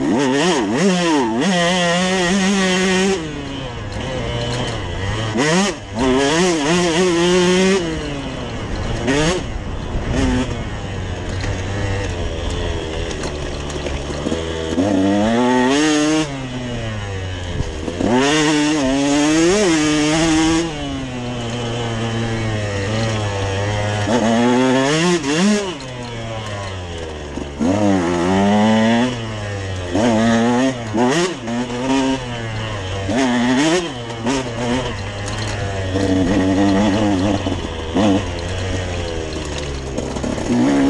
Mm-hmm. Mm-hmm.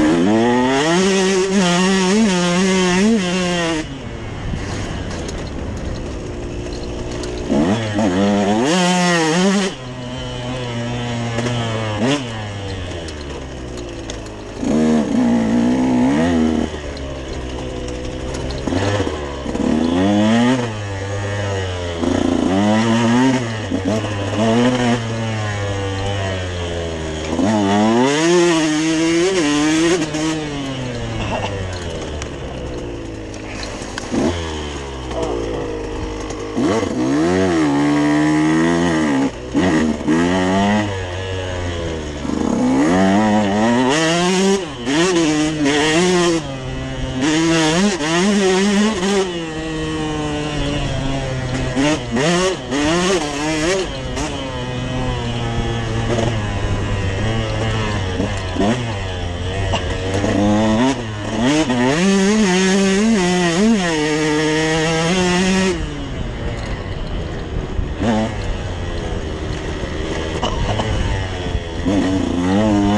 Mm-hmm.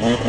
Mm-hmm.